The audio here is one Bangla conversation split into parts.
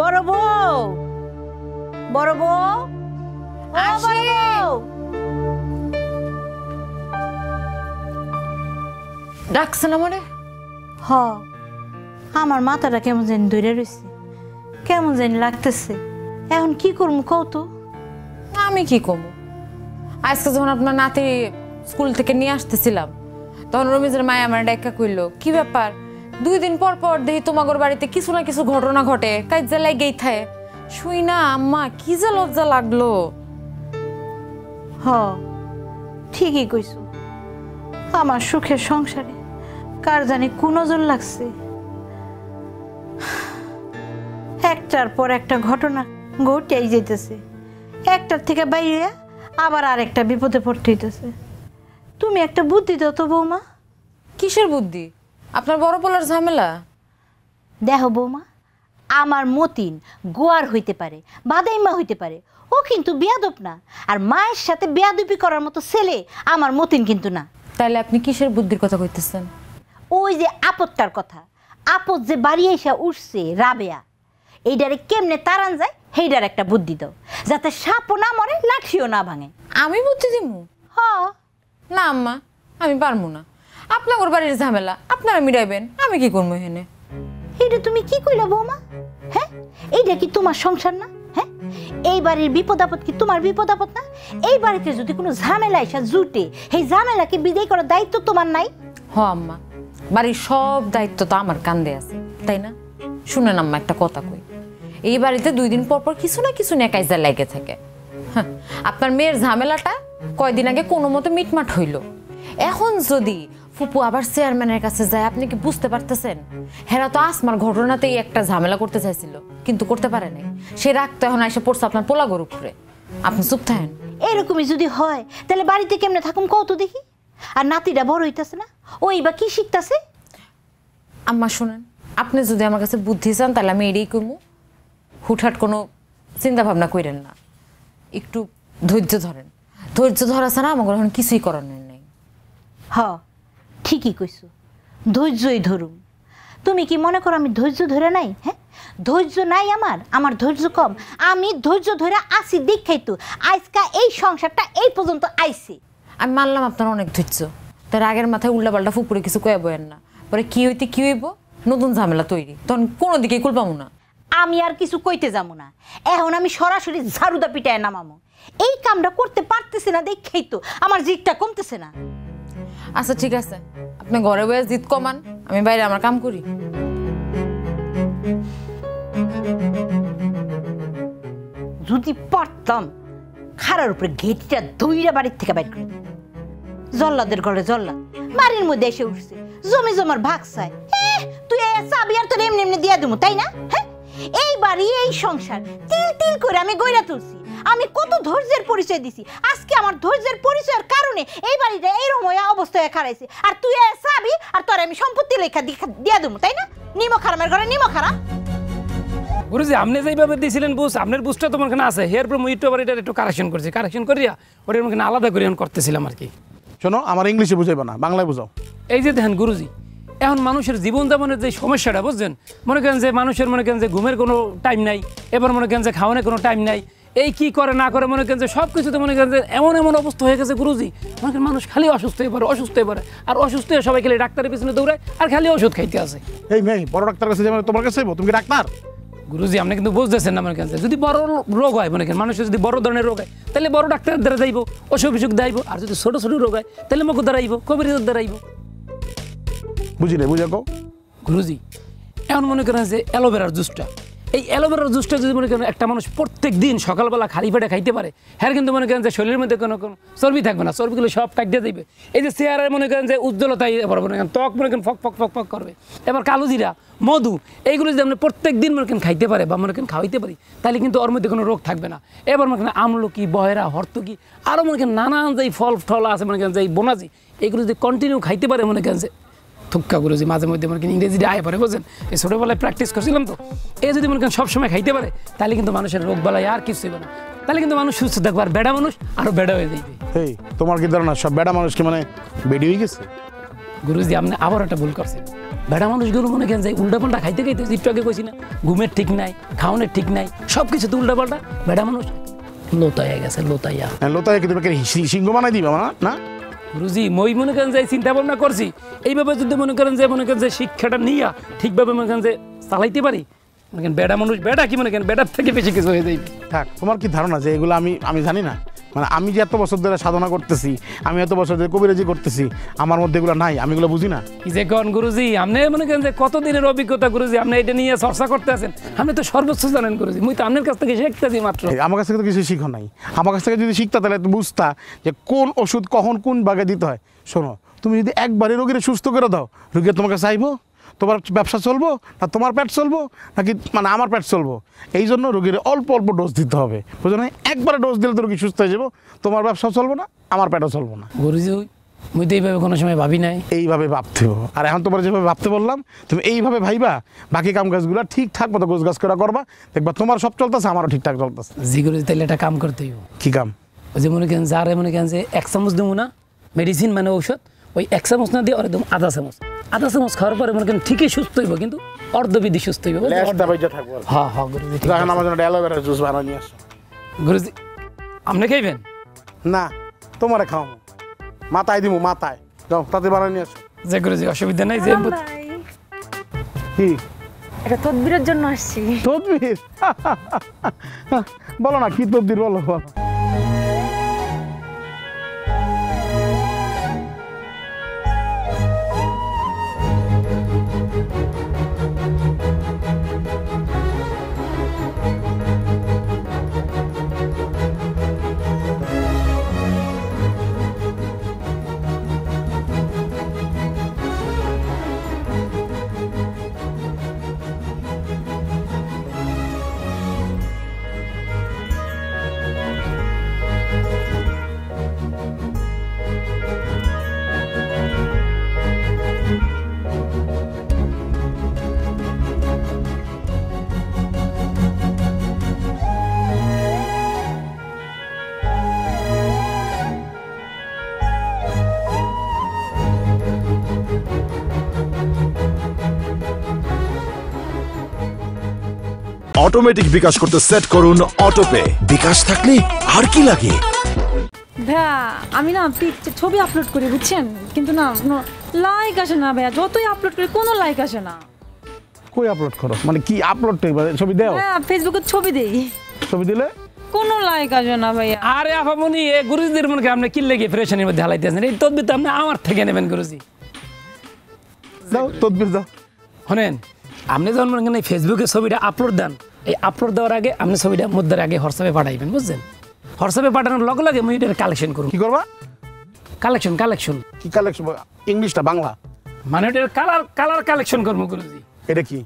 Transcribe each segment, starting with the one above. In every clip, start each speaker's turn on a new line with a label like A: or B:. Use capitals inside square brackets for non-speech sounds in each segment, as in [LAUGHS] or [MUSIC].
A: বড় বউ। বড় বউ।
B: ডাকছেন আমারে
A: হ আমার মাথাটা কেমন জানি ধরে রয়েছে কেমন জানি লাগতেছে। এখন কি করব কও তো?
B: আমি কি কমু আজকে যখন আপনার নাতি স্কুল থেকে নিয়ে আসতেছিলাম তখন রমিজের মায় আমার ডাক্কা কইল কি ব্যাপার? দুই দিন পর পর দেখি তোমাগর বাড়িতে কিছু না কিছু ঘটনা ঘটে। কাজে লাগেই থাকে শুই না আম্মা কি যে লজ্জা লাগল।
A: হ ঠিকই কইছো। আমার সুখের সংসারে কার জানি কোন নজর লাগছে। একটার পর একটা ঘটনা ঘটেই যেতেছে একটার থেকে বাইরে আবার আরেকটা বিপদে পড়তে হইতেছে। তুমি একটা বুদ্ধি দাও তো বৌমা।
B: কিসের বুদ্ধি? আপনার বড় পোলার ঝামেলা?
A: দেখো বৌমা আমার মতিন গোয়ার হইতে পারে বাদাইমা হইতে পারে ও কিন্তু বেয়াদব না। আর মায়ের সাথে বেয়াদবি করার মতো ছেলে আমার মতিন কিন্তু না।
B: তাইলে আপনি কিসের বুদ্ধির কথা কইতেছেন?
A: ওই যে আপদটার কথা আপদ যে বাড়ি এসে উঠছে রাবেয়া এইটারে কেমনে তারান যায় সেইটার একটা বুদ্ধি দাও যাতে সাপও না মরে লাঠিও না ভাঙে।
B: আমি বুদ্ধি দিমু?
A: হ।
B: না আম্মা আমি পারব না। আপনার বাড়ির ঝামেলা আপনারা মিটাইবেন আমি কি করব এখানে?
A: এইটা তুমি কি কইলা বৌমা? হ্যাঁ? এইটা কি তোমার সংসার না? হ্যাঁ? এই বাড়ির বিপদ আপদ কি তোমার বিপদ আপদ না? এই বাড়িতে যদি কোনো ঝামেলা এসে জুটে এই ঝামেলাকে বিদায় করার দায়িত্ব তোমার নাই?
B: হ আম্মা। বাড়ির সব দায়িত্ব তো আমার কান্দে আছে তাই না? শুনেন আম্মা একটা কথা কই। এই বাড়িতে দুই দিন পর পর কিছু না কিছু নেকাইজা লেগে থাকে। হ্যাঁ, আপনার মেয়ের ঝামেলাটা কয়দিন আগে কোনো মতো মিটমাট হইল। এখন যদি ফুপু আবার চেয়ারম্যানের কাছে যায় আপনি কি বুঝতে পারতেছেন? হেরা তো আসমার ঘটনাতেই একটা ঝামেলা করতে চাইছিল কিন্তু করতে পারে নাই। সে রাগ তো এখন এসে পড়ছে আপনার পোলা গরু উপরে। আপনি চুপ থাকেন।
A: এরকমই যদি হয় তাহলে বাড়িতে কেমনে থাকুন কত দেখি? আর নাতিটা বড় হইতাছে না? ওই বা কি শিখতাছে?
B: আম্মা শুনেন আপনি যদি আমার কাছে বুদ্ধি চান তাহলে আমি এটাই কমু হুটহাট কোনো চিন্তা ভাবনা করেন না। একটু ধৈর্য ধরেন। ধৈর্য ধরা ছাড়া আমার এখন কিছুই করানোর নেই।
A: হ। ঠিকই কইছো। ধৈর্যই ধরুম। তুমি কি মনে করো আমি ধৈর্য ধরে নাই? হ্যাঁ? ধৈর্য নাই আমার? আমার ধৈর্য কম। আমি ধৈর্য ধরে আসি দেখাই তো। আজকা এই সংসারটা এই পর্যন্ত আইছি।
B: আমি মানলাম আপনার অনেক ধৈর্য। তার আগের মাথায় উল্টাপাল্টা ফুপুরে কিছু কয়ে বয়েন না। পরে কি হইতে কি হইব? নতুন ঝামেলা তৈরি। তখন কোনো দিকে কুল পাবো না।
A: আমি আর কিছু কইতে যাব না। এখন আমি সরাসরি ঝাড়ুদা পিটায় নামামো। এই কামটা করতে পারতেছে না দেখেই তো। আমার জিতটা কমতেছে না।
B: আচ্ছা ঠিক আছে। আপনি ঘরে বয়ে জিত কমান আমি বাইরে আমার কাম করি।
A: যদি পারতাম খারার উপরে ঘেটিটা দইরা বাড়ির থেকে বাইর করে জল্লাদের ঘরে জল্লাদ বাড়ির মধ্যে এসে উঠছে জমি জমার ভাগ এহ, তুই চাবি আর তোর এমনি এমনি দিয়ে দেবো তাই না? হ্যাঁ? এই বাড়ি এই সংসার তিল তিল করে আমি গইরা তুলছি। আমি কত ধৈর্যের পরিচয় দিছি। আজকে আমার ধৈর্যের পরিচয়ের কারণে এই বাড়িটা এইরকম অবস্থায় খারাইছে আর তুই চাবি আর তোর আমি সম্পত্তি লেখা দিয়ে দেবো তাই না? নিমো খারামের ঘরে নিমো খারাপ
C: গুরুজি আপনি যেভাবে দিয়েছিলেন বুঝ আপনার বুঝটা তোমার এখানে আছে। হের পর মুই একটু আবার এটা একটু কারেকশন করছি। কারেকশন করিয়া ওটার এখানে আলাদা করে এখন করতেছিলাম আর কি।
D: শোনো আমার ইংলিশে বুঝাইবে না বাংলায় বুঝাও।
C: এই যে দেখেন গুরুজি এখন মানুষের জীবন যাপনের যে সমস্যাটা বুঝছেন? মনে করেন যে মানুষের মনে করেন যে ঘুমের কোনো টাইম নাই এবার মনে করেন যে খাওয়ানোর কোনো টাইম নাই এই কি করে না করে মনে করেন যে সব কিছুতে মনে করেন যে এমন এমন অবস্থা হয়ে গেছে গুরুজি। মনে করেন মানুষ খালি অসুস্থ হয়ে পড়ে অসুস্থ হয়ে পড়ে। আর অসুস্থ হয়ে সবাই খালি ডাক্তারের পিছনে দৌড়ায় আর খালি ওষুধ খাইতে আসে।
D: এই মেয়ে বড় ডাক্তার কাছে যাবে তোমার কাছে তুমি কি ডাক্তার?
C: গুরুজি আপনি কিন্তু বুঝতেছেন না মনে করেন যদি বড় রোগ হয় মনে করেন মানুষের যদি বড় ধরনের রোগ হয় তাহলে বড় ডাক্তারের দ্বারা যাইব অসুখ বিসুখ দাইব আর যদি ছোট ছোট রোগ হয় তাহলে মুখ দ্বারাইব কবিরাজের দ্বারাইব
D: বুঝি রে বুঝা কও।
C: গুরুজি এমন মনে করেন যে অ্যালোভেরার জুসটা এই অ্যালোভেরার জুসটা যদি মনে করেন একটা মানুষ প্রত্যেক দিন সকালবেলা খালি পেটে খাইতে পারে হ্যাঁ কিন্তু মনে করেন যে শরীরের মধ্যে কোনো কোনো চর্বি থাকবে না চর্বিগুলো সব কাটিয়ে দেবে এই যে চেয়ারের মনে করেন যে উজ্জ্বলতা এবার মনে করেন ত্বক মনে করেন ফক ফক ফক ফক করবে এবার কালো জিরা মধু এইগুলো যদি আমরা প্রত্যেক দিন মনে করেন খাইতে পারে বা মনে করেন খাওয়াইতে পারি তাহলে কিন্তু ওর মধ্যে কোনো রোগ থাকবে না এবার মনে করেন আমলকি বহেরা হর্তকি আরও মনে করেন নানান যে ফল টল আছে মনে করেন যে বোনাজি এগুলো যদি কন্টিনিউ খাইতে পারে মনে করেন যে থুক্কা গুরুজি মাঝে মধ্যে মনে করেন ইংরেজিটা আয় পরে বোঝেন এই ছোটোবেলায় প্র্যাকটিস করছিলাম তো। এ যদি মনে করেন সবসময় খাইতে পারে তাহলে কিন্তু মানুষের রোগ বালাই আর কিছু হবে না। তাহলে কিন্তু মানুষ সুস্থ থাকবে আর বেড়া মানুষ আরও বেড়া হয়ে যাইবে।
D: এই তোমার কি ধারণা সব বেড়া মানুষ কি মানে বেডি হয়ে গেছে?
C: গুরুজি আপনি আবার একটা ভুল করছেন। বেড়া মানুষগুলো মনে করেন যে উল্টা পাল্টা খাইতে খাইতে একটু আগে কইছি না। ঘুমের ঠিক নাই খাওয়ানোর ঠিক নাই সব কিছু তো উল্টা পাল্টা বেড়া মানুষ লোতাইয়া গেছে লোতাইয়া
D: হ্যাঁ, লোতায় কি তোমাকে সিংহ বানাই দিবা না? না?
C: গুরুজি মই মনে করেন যে চিন্তা ভাবনা করছি। এইভাবে যদি মনে করেন যে, মনে করেন যে শিক্ষাটা নিয়ে ঠিকভাবে মনে করেন যে চালাইতে পারি, মনে করেন বেড়া মানুষ, বেড়া কি মনে করেন, বেড়ার থেকে বেশি কিছু হয়ে যাই
D: থাক, তোমার কি ধারণা যে এগুলো আমি আমি জানি না? মানে আমি যে এত বছর ধরে সাধনা করতেছি আমি এত বছর ধরে কবিরাজি করতেছি আমার মধ্যে এগুলো নাই আমি এগুলো বুঝি না।
C: যে কন গুরুজি আপনি মনে করেন যে কতদিনের অভিজ্ঞতা গুরুজি আপনি এটা নিয়ে চর্চা করতে আছেন? আপনি তো সর্বোচ্চ জানেন গুরুজি মুই তো আপনার কাছ থেকে শিখতেছি মাত্র।
D: আমার কাছ থেকে তো কিছু শিখো নাই। আমার কাছ থেকে যদি শিখতা তাহলে বুঝতা যে কোন ওষুধ কখন কোন বাগে দিতে হয়। শোনো তুমি যদি একবারে রোগীর সুস্থ করে দাও রোগী তোমাকে চাইব তোমার ব্যবসা চলবো না তোমার পেট চলবো নাকি মানে আমার পেট চলবো? এই জন্য রোগীর অল্প অল্প ডোজ দিতে হবে। বুঝো না একবারে ডোজ দিলে তো রোগী সুস্থ হয়ে যাব। তোমার ব্যবসা চলবো না আমার পেটও চলবো না।
C: গুরুজি মুই তো এইভাবে কোনো সময় ভাবি নাই।
D: এইভাবে ভাবতে হবে। আর এখন তোমার যেভাবে ভাবতে বললাম তুমি এইভাবে ভাইবা বাকি কাম কাজগুলো ঠিকঠাক মতো গোছ গাছ করে করবা দেখবা তোমার সব চলতেছে আমারও ঠিকঠাক চলতেছে।
C: জি গুরুজি তাহলে একটা কাম করতে হইব।
D: কি কাম?
C: ওই যে মনে করেন যারে মনে করেন যে এক চামচ দেবো না মেডিসিন মানে ঔষধ ওই এক চামচ না দিয়ে ওর একদম আধা চামচ। আধা চামচ খাওয়ার পরে মনে করেন ঠিকই সুস্থ হইব কিন্তু অর্ধবিধি সুস্থ হইব। হ্যাঁ হ্যাঁ গুরুজি
D: দেখেন আমার জন্য অ্যালোভেরা জুস বানিয়ে নিয়ে আসো।
C: গুরুজি আপনি খাইবেন?
D: না তোমারে খাওয়াবো। মাথায় দিব মাথায়। যাও তাতে বানিয়ে নিয়ে আসো।
C: যে গুরুজি অসুবিধা নাই যে
D: কি?
E: এটা তদবিরের জন্য আসছি।
D: তদবির? [LAUGHS] বলো না কি তদবির বলো বলো।
F: অটোমেটিক বিকাশ করতে সেট করুন অটোপে বিকাশ থাকলে আর কি লাগে?
E: ভাইয়া আমি না পিকচার ছবি আপলোড করি বুঝছেন? কিন্তু না কোনো লাইক আসে না ভাইয়া যতই আপলোড করি কোনো লাইক আসে না।
D: কই আপলোড করো? মানে কি আপলোড ছবি দেও?
E: হ্যাঁ ফেসবুকে ছবি দেই।
D: ছবি দিলে?
E: কোনো লাইক আসে না ভাইয়া।
C: আরে আপামনি এ গুরুজিদের মনে করেন আপনি কি লেগে ফ্রেশনের মধ্যে হালাইতে আছেন এই তদবির তো আপনি আমার থেকে নেবেন গুরুজি।
D: দাও তদবির দাও।
C: শোনেন আপনি যখন মনে করেন ফেসবুকে ছবিটা আপলোড দেন এই আপলোড দেওয়ার আগে আপনি ছবিটা মুদ্রার আগে হোয়াটসঅ্যাপে পাঠাইবেন বুঝছেন? হোয়াটসঅ্যাপে পাঠানোর লগে লগে মুই এটা কালেকশন করুন
D: কি করবা?
C: কালেকশন কালেকশন
D: কি কালেকশন ইংলিশটা বাংলা?
C: মানে ওটার কালার কালার কালেকশন করব গুরুজি।
D: এটা কি?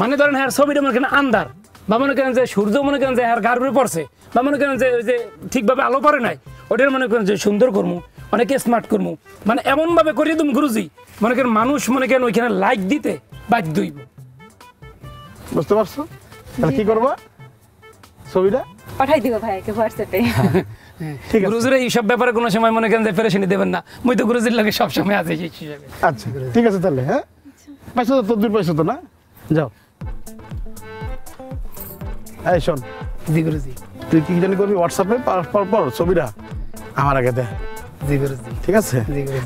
C: মানে ধরেন হ্যাঁ ছবিটা মনে করেন আন্দার বা মনে করেন যে সূর্য মনে করেন যে হ্যাঁ গার উপরে পড়ছে। বা মনে করেন যে ওই যে ঠিকভাবে আলো পড়ে নাই ওটার মনে করেন যে সুন্দর করব অনেকে স্মার্ট করব। মানে এমনভাবে করিয়ে দিম গুরুজি মনে করেন মানুষ মনে করেন ওইখানে লাইক দিতে বাধ্য হইব।
D: বুঝতে পারছ? তাহলে কি করবা? ছবিটা?
E: পাঠাই দিব ভাইয়াকে হোয়াটসঅ্যাপে।
D: ঠিক আছে।
C: গুরুজির এইসব ব্যাপারে কোনো সময় মনে করেন যে পেরেশানি দেবেন না। মুই তো গুরুজির লাগে সবসময় আছে সেই হিসাবে।
D: আচ্ছা ঠিক আছে তাহলে হ্যাঁ? পাইছো তো তদবির পাইছো তো না? যাও। এই শোন
C: জি গুরুজি
D: তুই কি জানি করবি হোয়াটসঅ্যাপে? পর- পর পর ছবিটা আমার আগে দেখ
C: জি গুরুজি।
D: ঠিক আছে?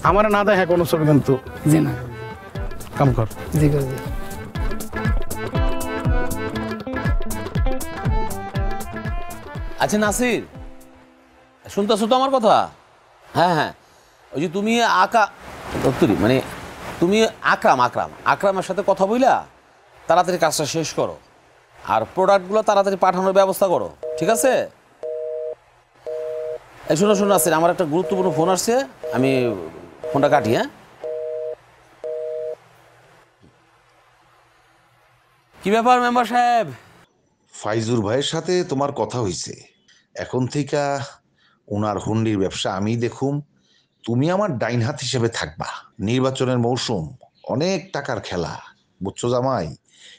D: আমার না দেখে কোনো ছবি কিন্তু
C: জি না।
D: কাম কর।
C: জি গুরুজি।
G: আচ্ছা নাসির, শুনতেছো তো আমার কথা? হ্যাঁ হ্যাঁ। ওই যে তুমি আকা দত্তরি মানে তুমি আকরাম আকরাম, আকরামের সাথে কথা বইলা তাড়াতাড়ি কাজটা শেষ করো আর প্রোডাক্টগুলো তাড়াতাড়ি পাঠানোর ব্যবস্থা করো, ঠিক আছে? এই শোনো শোনো, নাসির, আমার একটা গুরুত্বপূর্ণ ফোন আসছে, আমি ফোনটা কাটি হ্যাঁ? কী ব্যাপার, মেম্বার সাহেব?
H: ফাইজুর ভাইয়ের সাথে তোমার কথা হইছে। এখন থেকে ওনার হুন্ডির ব্যবসা আমি দেখুম। তুমি আমার ডাইন হাত হিসেবে থাকবা। নির্বাচনের মৌসুম অনেক টাকার খেলা বুঝছ জামাই?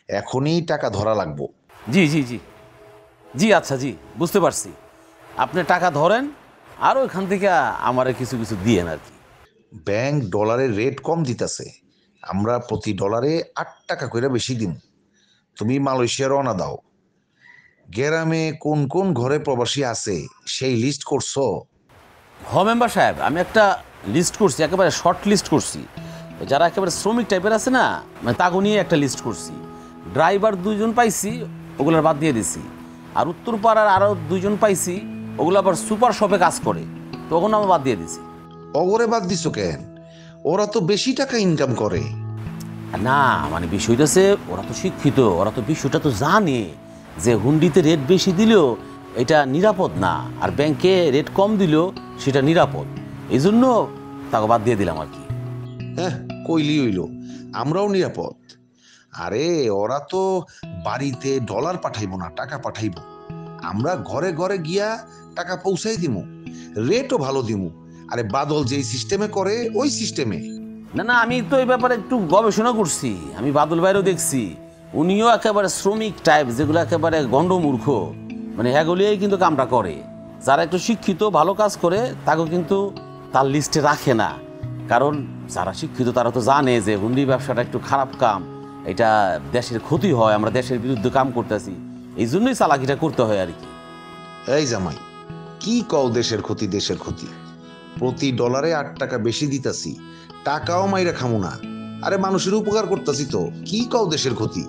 H: এখনই টাকা ধরা লাগবো।
G: জি জি জি। জি আচ্ছা জি বুঝতে পারছি। আপনি টাকা ধরেন আর ওইখান থেকে আমারে কিছু কিছু দিয়েন আর কি।
H: ব্যাংক ডলারের রেট কম দিতেছে। আমরা প্রতি ডলারে আট টাকা করে বেশি দিম। তুমি মালয়েশিয়া রওনা দাও। গ্রামে কোন কোন ঘরে প্রবাসী আছে সেই লিস্ট করছ?
G: হ মেম্বার সাহেব আমি একটা লিস্ট করছি একেবারে শর্ট লিস্ট করছি। যারা একেবারে শ্রমিক টাইপের আছে না মানে তাকে নিয়ে একটা লিস্ট করছি। ড্রাইভার দুইজন পাইছি ওগুলোর বাদ দিয়ে দিছি। আর উত্তরপাড়ার আরও দুইজন পাইছি ওগুলো আবার সুপার শপে কাজ করে তখন ওগুলো আমি বাদ দিয়ে দিছি।
H: অগরে বাদ দিছো কেন? ওরা তো বেশি টাকা ইনকাম করে।
G: না মানে বিষয়টা হচ্ছে ওরা তো শিক্ষিত ওরা তো বিষয়টা তো জানে। যে হুন্ডিতে রেট বেশি দিলেও এটা নিরাপদ না আর ব্যাংকে রেট কম দিলেও সেটা নিরাপদ। এই জন্য তাকে বাদ দিয়ে দিলাম আর কি।
H: হ্যাঁ কইলি হইল আমরাও নিরাপদ। আরে ওরা তো বাড়িতে ডলার পাঠাইবো না টাকা পাঠাইব। আমরা ঘরে ঘরে গিয়া টাকা পৌঁছাই দিমু রেটও ভালো দিমু। আরে বাদল যেই সিস্টেমে করে ওই সিস্টেমে
G: না না আমি তো এই ব্যাপারে একটু গবেষণা করছি আমি বাদল ভাইয়েরও দেখছি। উনিও একেবারে শ্রমিক টাইপ যেগুলো একেবারে গণ্ডমূর্খ। মানে হ্যাগুলিয়াই কিন্তু কামটা করে। যারা একটু শিক্ষিত, ভালো কাজ করে, তাকেও কিন্তু তার লিস্টে রাখে না। কারণ যারা শিক্ষিত, তারা তো জানে যে হুন্ডি ব্যবসাটা একটু খারাপ কাম। এটা দেশের ক্ষতি হয়, আমরা দেশের বিরুদ্ধে কাম করতেছি। এই জন্যই চালাকিটা করতে হয় আর কি
H: এই জামাই, কি কও দেশের ক্ষতি দেশের ক্ষতি? প্রতি ডলারে আট টাকা বেশি দিতাছি, টাকাও মাইরা খামু না। আরে মানুষের উপকার করতাছি তো, কি কও দেশের ক্ষতি?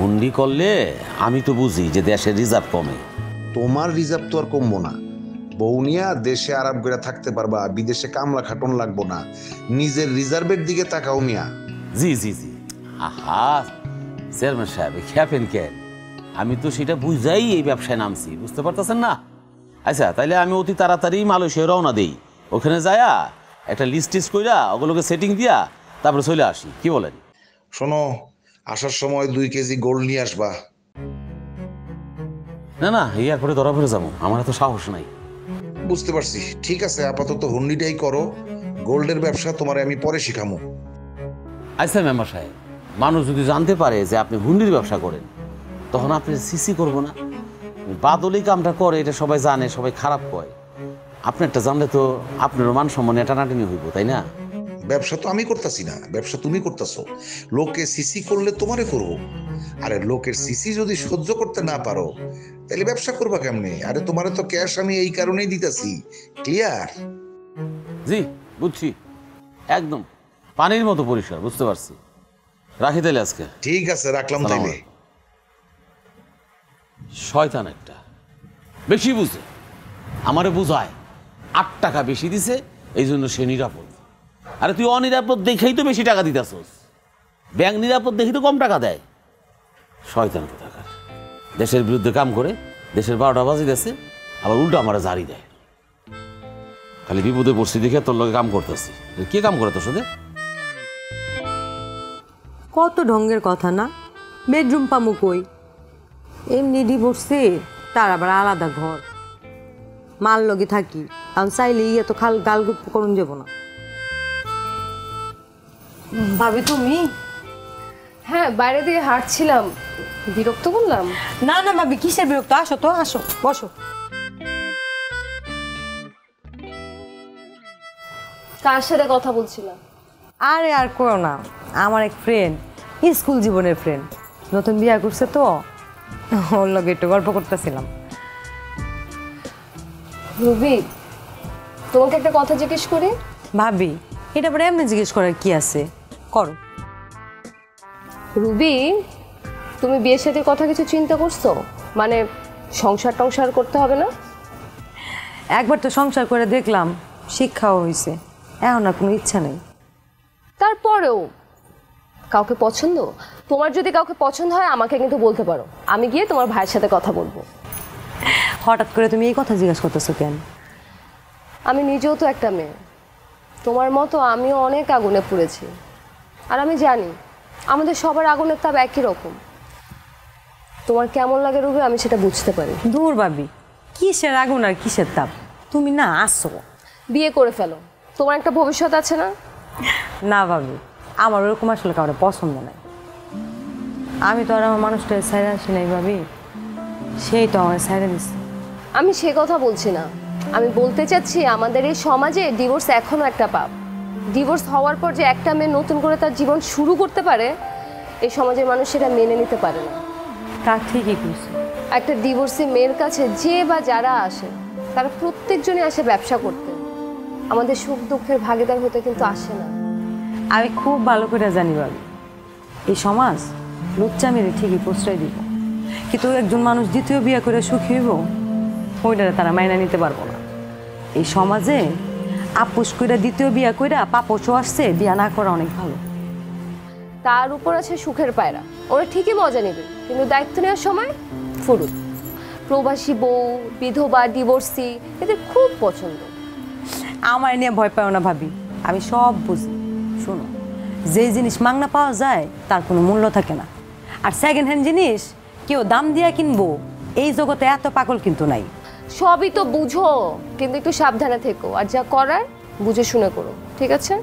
G: হুন্ডি করলে আমি তো বুঝি যে দেশের রিজার্ভ কমে।
H: তোমার রিজার্ভ তো আর কমবো না। বৌনিয়া দেশে আরাম করে থাকতে পারবা বিদেশে কামলা খাটন লাগবো না। নিজের রিজার্ভের দিকে তাকাও মিয়া।
G: জি জি জি। আহা চেয়ারম্যান সাহেব খেপেন কেন? আমি তো সেটা বুঝাই এই ব্যবসায় নামছি বুঝতে পারতেছেন না? আচ্ছা তাইলে আমি অতি তাড়াতাড়ি মালয়েশিয়া রওনা দিই। ওখানে যায়া একটা লিস্ট টিস্ট কইরা ওগুলোকে সেটিং দিয়া তারপরে চলে আসি। কি বলেন?
H: শোনো আসার সময় দুই কেজি গোল্ড নিয়ে আসবা।
G: না না এয়ারপোর্টে ধরা পড়ে যাব। আমার এত সাহস নাই।
H: বুঝতে পারছি। ঠিক আছে আপাতত হুন্ডিটাই করো। গোল্ডের ব্যবসা তোমারে আমি পরে শিখামু।
G: আচ্ছা মেম্বার সাহেব মানুষ যদি জানতে পারে যে আপনি হুন্ডির ব্যবসা করেন তখন আপনি সিসি করব না? বাদলি কামটা করে এটা সবাই জানে সবাই খারাপ কয়। আপনি একটা জানলে তো আপনারও মান সম্মানে টানাটানি হইব তাই না?
H: ব্যবসা তো আমি করতেছি না ব্যবসা তুমি করতেছো। লোকে সিসি করলে তোমারে করব। আরে লোকের সিসি যদি সহ্য করতে না পারো তাহলে ব্যবসা করবা কেমনে? আরে তোমারে তো ক্যাশ আমি এই কারণেই দিতেছি। ক্লিয়ার
G: জি বুঝছি। একদম। পানির মতো পরিষ্কার বুঝতে পারছি। রাখি তাহলে আজকে।
H: ঠিক আছে রাখলাম
G: তাহলে শয়তান একটা। বেশি বুঝে। আমারে বুঝায়। আট টাকা বেশি দিছে এই জন্য সে নিরাপদ। আরে তুই অনিরাপদ দেখেই তো বেশি টাকা দিতেছস। ব্যাংক নিরাপদ দেখেই তো কম টাকা দেয়। শয়তান কোথাকার দেশের বিরুদ্ধে কাম করে দেশের বারোটা বাজি দেশে আবার উল্টো আমারে জারি দেয়। খালি বিপদে পড়ছি দেখে তোর লগে কাম করতেছি। কে কাম করে তোর সাথে?
I: কত ঢঙ্গের কথা না? বেডরুম পামু কই? এমনি ডিভোর্সে, তার আবার আলাদা ঘর। মাল লগে থাকি আমি চাইলে ইয়ে তো খাল গাল গুপ করুন যাব না। ভাবি তুমি?
J: হ্যাঁ বাইরে দিয়ে হাঁটছিলাম। বিরক্ত করলাম?
I: না না ভাবি কিসের বিরক্ত? আসো তো আসো বসো।
J: কার সাথে কথা বলছিলাম?
I: আরে আর করো না আমার এক ফ্রেন্ড স্কুল জীবনের ফ্রেন্ড নতুন বিয়া করছে তো ওর লগে একটু গল্প করতেছিলাম।
J: রুবি তোমাকে একটা কথা জিজ্ঞেস করি?
I: ভাবি এটা পরে এমনি জিজ্ঞেস করার কি আছে? করো।
J: রুবি তুমি বিয়ের সাথে কথা কিছু চিন্তা করছ? মানে সংসার টংসার করতে হবে না?
I: একবার তো সংসার করে দেখলাম শিক্ষাও হয়েছে এখন আর কোনো ইচ্ছা নেই।
J: তারপরেও কাউকে পছন্দ? তোমার যদি কাউকে পছন্দ হয় আমাকে কিন্তু বলতে পারো। আমি গিয়ে তোমার ভাইয়ের সাথে কথা বলব।
I: হঠাৎ করে তুমি এই কথা জিজ্ঞাসা করতেছো কেন?
J: আমি নিজেও তো একটা মেয়ে। তোমার মতো আমিও অনেক আগুনে পুড়েছি। আর আমি জানি আমাদের সবার আগুনের তাপ একই রকম। তোমার কেমন লাগে রুবি? আমি সেটা বুঝতে পারি।
I: দূর ভাবি কিসের আগুন আর কিসের তাপ? তুমি না আসো।
J: বিয়ে করে ফেলো। তোমার একটা ভবিষ্যৎ আছে না?
I: না ভাবি আমার ওরকম আসলে কারও পছন্দ নাই। আমি তো আর আমার মানুষটা সাইডে আসি নাই ভাবি। সেই তো আমার সাইডে দিচ্ছে
J: আমি সে কথা বলছি না। আমি বলতে চাচ্ছি আমাদের এই সমাজে ডিভোর্স এখনও একটা পাপ। ডিভোর্স হওয়ার পর যে একটা মেয়ে নতুন করে তার জীবন শুরু করতে পারে এই সমাজের মানুষ সেটা মেনে নিতে পারে না।
I: তা ঠিকই কইছো।
J: একটা ডিভোর্সি মেয়ের কাছে যে বা যারা আসে তারা প্রত্যেকজনই আসে ব্যবসা করতে। আমাদের সুখ দুঃখের ভাগিদার হতে কিন্তু আসে না।
I: আমি খুব ভালো করে জানি ভাবি এই সমাজ লুচ্চা মেরে ঠিকই প্রশ্রয় দিব। কিন্তু একজন মানুষ দ্বিতীয় বিয়ে করে সুখী হইব ওইটারে তারা মাইনা নিতে পারব না। এই সমাজে আপুস কইরা দ্বিতীয় বিয়া কইরা পাপসও আসছে বিয়া না করা অনেক ভালো।
J: তার উপর আছে সুখের পায়রা। ওরা ঠিকই মজা নেবে কিন্তু দায়িত্ব নেওয়ার সময় ফুরুত প্রবাসী বউ বিধবা ডিভোর্সি এদের খুব পছন্দ।
I: আমার নিয়ে ভয় পাও না ভাবি আমি সব বুঝি। শোনো যে জিনিস মাংনা পাওয়া যায় তার কোনো মূল্য থাকে না। আর সেকেন্ড হ্যান্ড জিনিস কেউ দাম দিয়া কিনবো এই জগতে এত পাগল কিন্তু নাই।
J: সবই তো বুঝো কিন্তু একটু সাবধানে থেকো। আর যা করার বুঝে শুনে করো ঠিক আছে?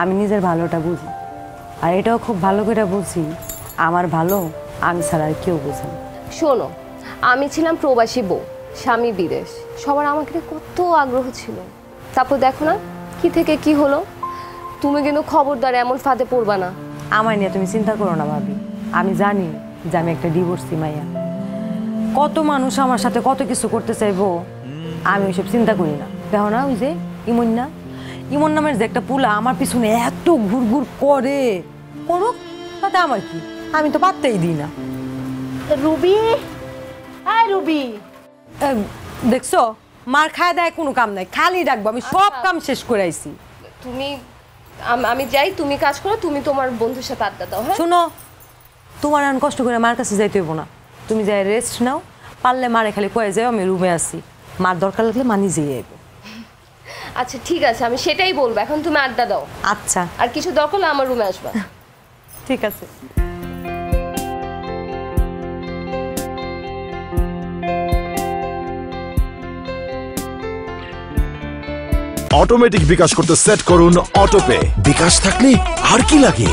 I: আমি নিজের ভালোটা বুঝি আর এটাও খুব ভালো করে বুঝি আমার ভালো আমি ছাড়া আর কেউ বুঝে না।
J: শোনো আমি ছিলাম প্রবাসী বউ স্বামী বিদেশ। সবার আমাকে কত আগ্রহ ছিল। তারপর দেখো না কি থেকে কি হলো? তুমি কিন্তু খবরদার এমন ফাঁদে পড়বা না।
I: আমার নিয়ে তুমি চিন্তা করো না ভাবি। আমি জানি যে আমি একটা ডিভোর্সি মাইয়া। কত মানুষ আমার সাথে কত কিছু করতে চাইব? আমি ওইসব চিন্তা করি না। দেখো না ওই যে ইমন না ইমন নামের যে একটা পুলা আমার পিছনে এত ঘুরঘুর করে। করুক তাতে আমার কি? আমি তো পাত্তাই দিই না।
A: রুবি? আয় রুবি।
I: দেখছ? মার খায় দেয় কোনো কাম নাই। খালি ডাকবো আমি সব কাম শেষ করে আইছি।
J: তুমি আমি যাই তুমি কাজ করো তুমি তোমার বন্ধুর সাথে আড্ডা দাও হ্যাঁ?
I: শোনো তোমার আর কষ্ট করে মার কাছে যাইতে হইব না। তুমি যাই রেস্ট নাও পারলে মারে খালি কয়ে যাও আমি রুমে আছি। মার দরকার লাগলে মা নিজেই আইব।
J: আচ্ছা ঠিক আছে আমি সেটাই বলব। এখন তুমি আড্ডা দাও।
I: আচ্ছা।
J: আর কিছু দরকার হলে আমার রুমে আসবা। [LAUGHS]
I: ঠিক আছে।
F: অটোমেটিক বিকাশ করতে সেট করুন অটোপে বিকাশ থাকলে আর কি লাগে?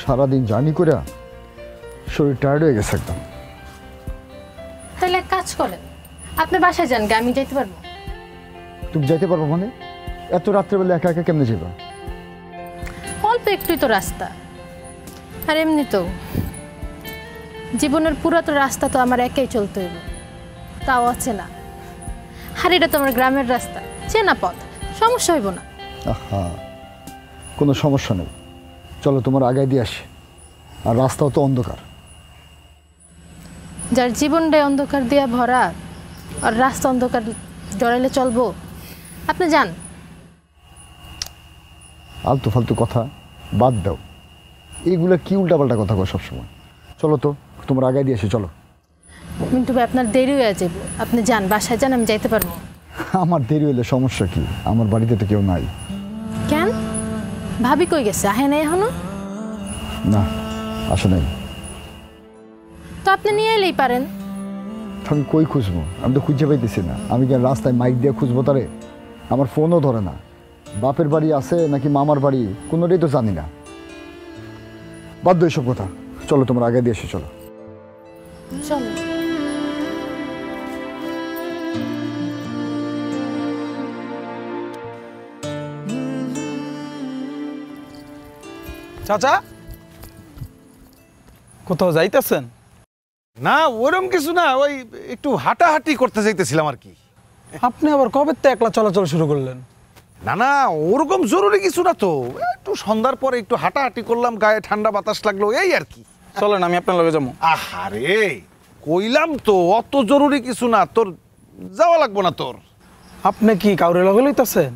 K: সারাদিন জার্নি করে শরীর টায়ার্ড হয়ে গেছে একদম।
L: তাহলে এক কাজ করেন আপনি বাসায় যান আমি যাইতে পারব।
K: তুমি যাইতে পারব মানে? এত রাত্রেবেলা একা একা কেমনে যাবা
L: অল্প একটুই তো রাস্তা। আর এমনি তো জীবনের পুরো তো রাস্তা তো আমার একাই চলতে হইব। তাও আছে না। আর এটা তো আমার গ্রামের রাস্তা। চেনা পথ সমস্যা হইব না।
K: আহা কোনো সমস্যা নেই। চলো তোমার আগায় দিয়ে আসি। আর রাস্তাও তো অন্ধকার।
L: যার জীবনটাই অন্ধকার দিয়া ভরা আর রাস্তা অন্ধকার জড়াইলে চলবো। আপনি যান।
K: আলতু ফালতু কথা বাদ দাও। এইগুলা কি উল্টাপাল্টা কথা কয় সবসময়? চলো তো তোমার আগায় দিয়ে আসি চলো।
L: মিন্টু ভাই আপনার দেরি হয়ে যাব। আপনি যান বাসায় যান আমি যাইতে পারব।
K: আমার দেরি হলে সমস্যা কি? আমার বাড়িতে তো কেউ নাই।
L: ভাবি কই গেছে? আহে নাই এখনও?
K: না আসে নাই।
L: তো আপনি নিয়ে এলেই পারেন।
K: আমি কই খুঁজবো? আমি তো খুঁজে পাইতেছি না। আমি কেন রাস্তায় মাইক দিয়ে খুঁজবো তারে? আমার ফোনও ধরে না। বাপের বাড়ি আছে নাকি মামার বাড়ি? কোনোটাই তো জানি না। বাধ্য এইসব কথা। চলো তোমরা আগে দিয়ে এসে চলো।
L: চলো।
D: চাচা? কোথাও যাইতেছেন?
M: না ওরম কিছু না ওই একটু হাঁটাহাঁটি করতে যাইতেছিলাম আর কি।
D: আপনি আবার কবে তো একলা চলাচল শুরু করলেন?
M: না না ওরকম জরুরি কিছু না তো। একটু সন্ধ্যার পরে একটু হাঁটাহাঁটি করলাম গায়ে ঠান্ডা বাতাস লাগল এই আর কি।
D: চলেন আমি আপনার লগে যাব।
M: আহারে কইলাম তো অত জরুরি কিছু না তোর যাওয়া লাগবো না তোর।
D: আপনি কি কাউরে লগে লইতেছেন?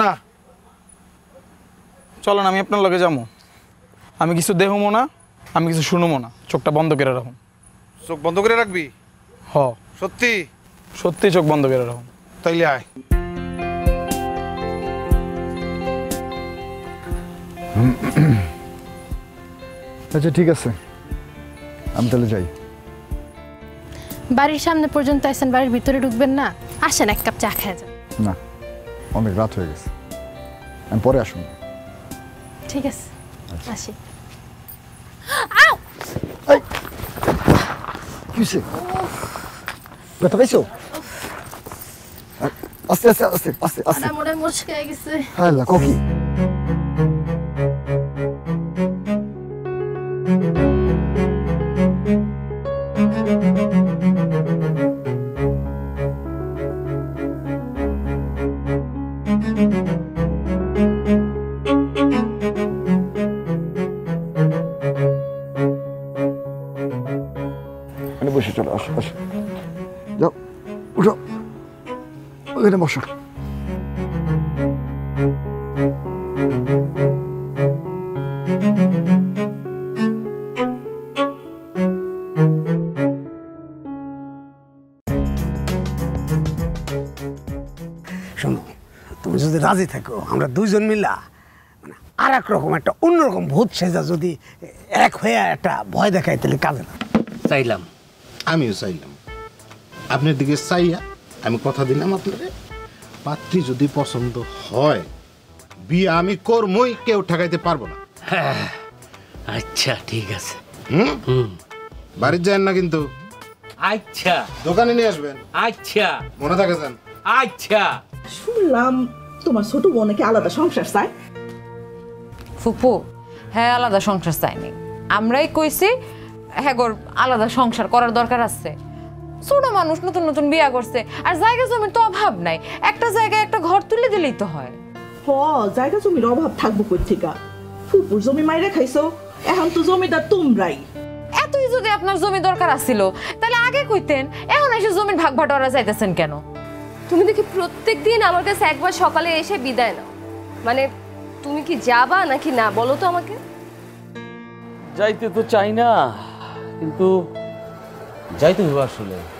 M: না।
D: চলেন আমি আপনার লগে যাব। আমি কিছু দেহমো না আমি কিছু শুনব না। চোখটা বন্ধ করে রাখুন।
M: চোখ বন্ধ করে রাখবি?
D: হ।
M: সত্যি?
D: সত্যি চোখ বন্ধ করে রাখুন।
M: তাইলে আয়।
K: আচ্ছা ঠিক আছে। আমি তাহলে যাই।
L: বাড়ির সামনে পর্যন্ত আসেন বাড়ির ভিতরে ঢুকবেন না? আসেন এক কাপ চা খেয়ে যান।
K: না অনেক রাত হয়ে গেছে। আমি পরে আসুন।
L: ঠিক আছে আসি।
K: কিসে ব্যথা পাইছো আস্তে আস্তে আস্তে আস্তে আস্তে
L: আরে মোড়ে মুশকে গেছে
K: আল্লাহ ককি এখানে ওখানে বসো।
N: শোনো, তুমি যদি রাজি থাকো, আমরা দুইজন মিলা মানে আর এক রকম একটা অন্যরকম ভূত সেজা যদি এক হয়ে একটা ভয় দেখায়, তাহলে কাজে না
O: চাইলাম। আমিও চাইলাম। আপনার দিকে চাইয়া আমি কথা দিলাম আপনারে। পাত্রী যদি পছন্দ হয় বিয়ে আমি করমই কেউ ঠেকাইতে পারব না।
P: আচ্ছা ঠিক আছে।
O: হুম? বাড়ির যান না কিন্তু।
P: আচ্ছা।
O: দোকানে নিয়ে আসবেন।
P: আচ্ছা।
O: মনে থাকে যান।
P: আচ্ছা।
Q: শুনলাম তোমার ছোট বোন নাকি আলাদা সংসার চায়।
B: ফুপু হ্যাঁ আলাদা সংসার চাইনি আমরাই কইছি হ্যাঁ গোর আলাদা সংসার করার দরকার আছে। ছোট মানুষ নতুন নতুন বিয়া করছে আর জায়গা জমির তো অভাব নাই। একটা জায়গায় একটা ঘর তুলে দিলেই তো হয়।
Q: হ জায়গা জমির অভাব থাকব কই ফুপুর জমি মাইরে খাইছো এখন তো জমিদার তোমরাই।
B: এতই যদি আপনার জমি দরকার আছিল তাহলে আগে কইতেন এখন এসে জমির ভাগ বাটোয়ারা চাইতেছেন কেন?
J: তুমি দেখি প্রত্যেক দিন আমার কাছে একবার সকালে এসে বিদায় নাও। মানে তুমি কি যাবা নাকি না বলো তো আমাকে।
G: যাইতে তো চাই না কিন্তু যাইতে হবে আসলে।